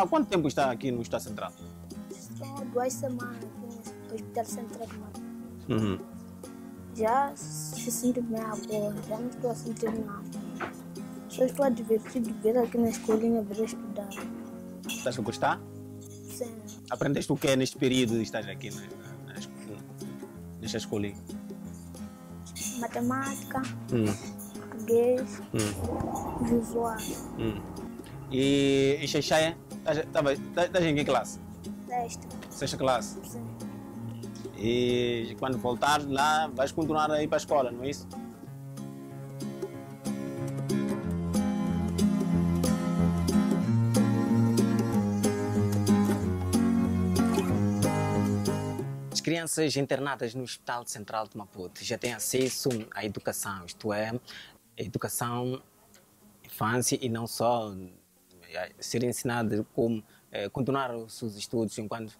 há quanto tempo está aqui no Estado Central? Estou duas semanas aqui no Hospital Central. Uhum. Já se sinto bem agora, já não estou a sentir nada. Só estou a divertir de ver aqui na escolinha para estudar. Estás a gostar? Sim. Aprendeste o que é neste período de estás aqui na, na, na nesta escolinha? Matemática, Hum, português, hum, visual. hum. E, e Xaxaia? Estás estava- estás em que classe? Sexta. Sexta classe. Sim. E quando voltares lá, vais continuar a ir para a escola, não é isso? As crianças internadas no Hospital Central de Maputo já têm acesso à educação, isto é, educação infância e não só ser ensinado como eh, continuar os seus estudos enquanto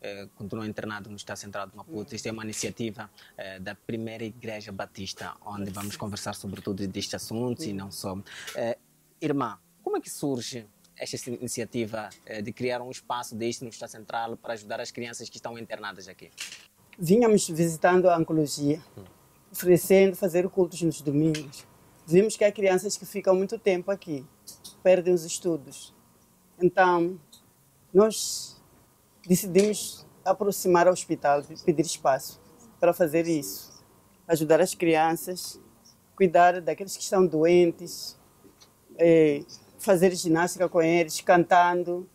eh, continua internado no Estado Central de Maputo. Isto é uma iniciativa eh, da primeira Igreja Batista, onde vamos conversar sobretudo destes assuntos e não só. Eh, irmã, como é que surge esta iniciativa eh, de criar um espaço deste no Estado Central para ajudar as crianças que estão internadas aqui? Vínhamos visitando a oncologia, oferecendo fazer cultos nos domingos. Vimos que há crianças que ficam muito tempo aqui, perdem os estudos. Então, nós decidimos aproximar ao hospital, pedir espaço para fazer isso. Ajudar as crianças, cuidar daqueles que estão doentes, eh, fazer ginástica com eles, cantando,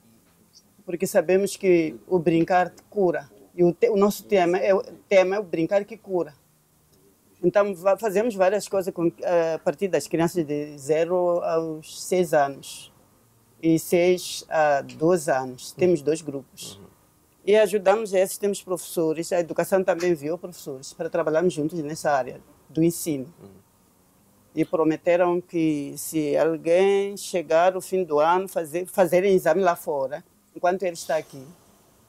porque sabemos que o brincar cura. E o, te- o nosso tema é, tema é o brincar que cura. Então, fazemos várias coisas com, eh, a partir das crianças de 0 aos 6 anos e 6 a 12 anos. Temos dois grupos. E ajudamos esses, temos professores, a educação também enviou professores para trabalharmos juntos nessa área do ensino. E prometeram que se alguém chegar no fim do ano, fazer, fazerem exame lá fora, enquanto ele está aqui,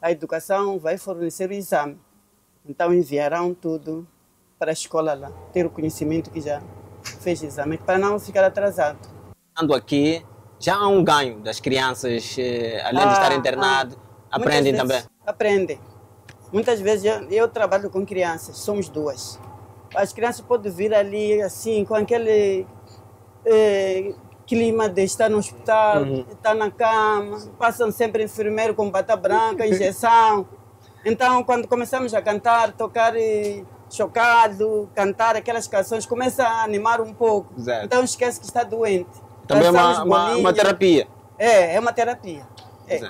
a educação vai fornecer o exame. Então enviarão tudo para a escola lá, ter o conhecimento que já fez exame, para não ficar atrasado. Estando aqui, já há um ganho das crianças, eh, além de Ah, estar ah. internado, Muitas aprendem também. Aprendem. Muitas vezes eu, eu trabalho com crianças, somos duas. As crianças podem vir ali assim, com aquele eh, clima de estar no hospital, Uhum. estar na cama, passam sempre enfermeiro com bata branca, injeção. Então, quando começamos a cantar, tocar eh, chocado, cantar aquelas canções, começa a animar um pouco. Exato. Então esquece que está doente. Também é uma, uma, uma terapia. É, é uma terapia. É.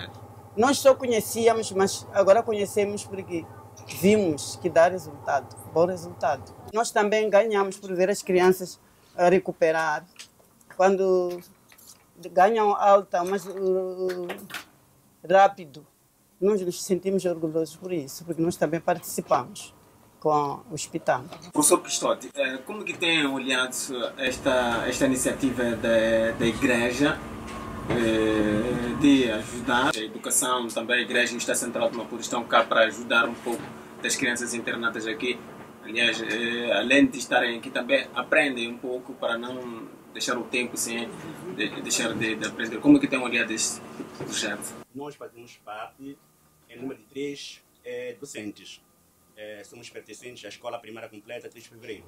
Nós só conhecíamos, mas agora conhecemos porque vimos que dá resultado, bom resultado. Nós também ganhamos por ver as crianças recuperar. Quando ganham alta, mas uh, rápido, nós nos sentimos orgulhosos por isso, porque nós também participamos com o hospital. Professor Cristote, eh, como que tem olhado esta, esta iniciativa da, da Igreja eh, de ajudar a educação, também a Igreja e o Estado Central de Maputo estão cá para ajudar um pouco das crianças internadas aqui. Aliás, eh, além de estarem aqui, também aprendem um pouco para não deixar o tempo sem de- deixar de, de aprender. Como que tem olhado este projeto? Nós fazemos parte, em número de três eh, docentes. Eh, somos pertencentes à Escola Primária Completa 3 de Fevereiro.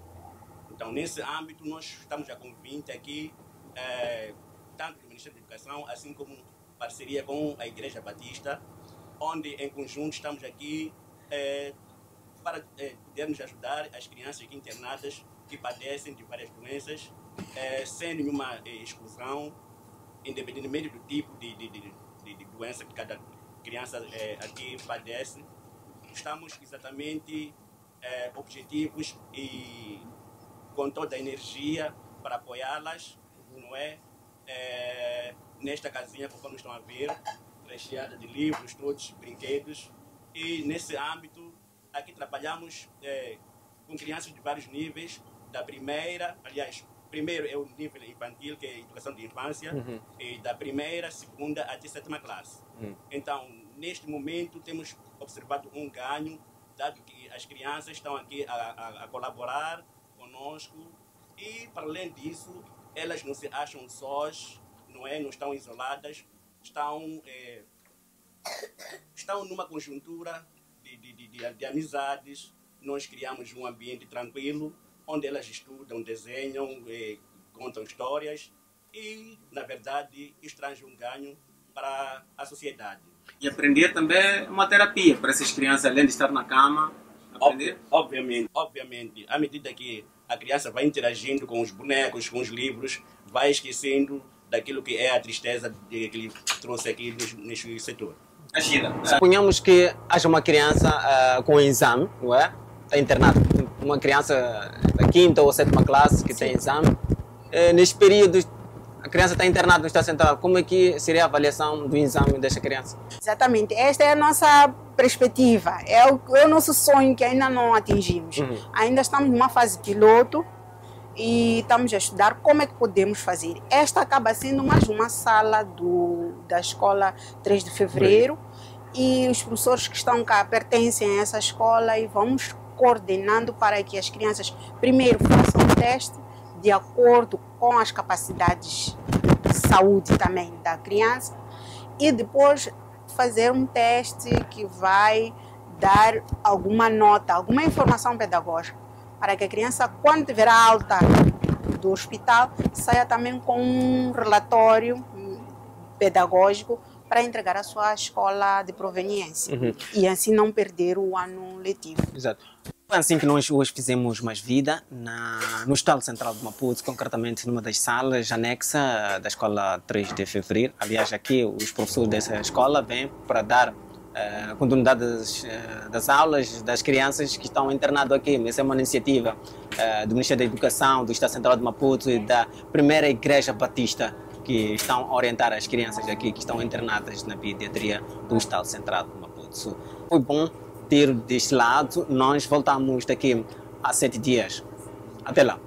Então, nesse âmbito, nós estamos a convite aqui, eh, tanto do Ministério da Educação, assim como parceria com a Igreja Batista, onde, em conjunto, estamos aqui eh, para podermos ajudar as crianças aqui internadas que padecem de várias doenças, sem nenhuma exclusão, independentemente do tipo de, de, de, de- doença que cada criança aqui padece. Estamos exatamente eh, objetivos e com toda a energia para apoiá-las, não é? Eh, nesta casinha, conforme estão a ver, recheada de livros, todos, brinquedos. E nesse âmbito, aqui trabalhamos eh, com crianças de vários níveis, da primeira, aliás, primeiro é o nível infantil, que é a educação de infância, e da primeira, segunda até sétima classe. Então, neste momento, temos observado um ganho, dado que as crianças estão aqui a, a- a colaborar conosco e, para além disso, elas não se acham sós, não é? Não estão isoladas, estão eh, estão numa conjuntura de, de, de, de, de amizades. Nós criamos um ambiente tranquilo, onde elas estudam, desenham, eh, contam histórias e, na verdade, traz um ganho para a sociedade. E aprender também é uma terapia para essas crianças, além de estar na cama, aprender. Obviamente, obviamente, à medida que a criança vai interagindo com os bonecos, com os livros, vai esquecendo daquilo que é a tristeza que ele trouxe aqui neste, setor. Agida. Suponhamos que haja uma criança uh, com exame, não é? Está internada. Uma criança da quinta ou sétima classe que tem exame. Uh, neste período, a criança está internada no Estado Central. Como é que seria a avaliação do exame desta criança? Exatamente. Esta é a nossa perspectiva. É o, é o nosso sonho que ainda não atingimos. Uhum. Ainda estamos numa fase piloto e estamos a estudar como é que podemos fazer. Esta acaba sendo mais uma sala do, da escola 3 de fevereiro e os professores que estão cá pertencem a essa escola e vamos coordenando para que as crianças primeiro façam o teste de acordo com as capacidades de saúde também da criança e depois fazer um teste que vai dar alguma nota, alguma informação pedagógica para que a criança, quando tiver alta do hospital, saia também com um relatório pedagógico para entregar à sua escola de proveniência Uhum. e assim não perder o ano letivo. Exato. Assim que nós hoje fizemos mais vida na, no Estado Central de Maputo, concretamente numa das salas anexa da Escola 3 de Fevereiro. Aliás, aqui os professores dessa escola vêm para dar eh, continuidade das, eh, das aulas das crianças que estão internadas aqui. Essa é uma iniciativa eh, do Ministério da Educação, do Estado Central de Maputo e da primeira Igreja Batista que estão a orientar as crianças aqui que estão internadas na pediatria do Estado Central de Maputo. Foi bom ter deste lado. Nós voltamos daqui a sete dias. Até lá.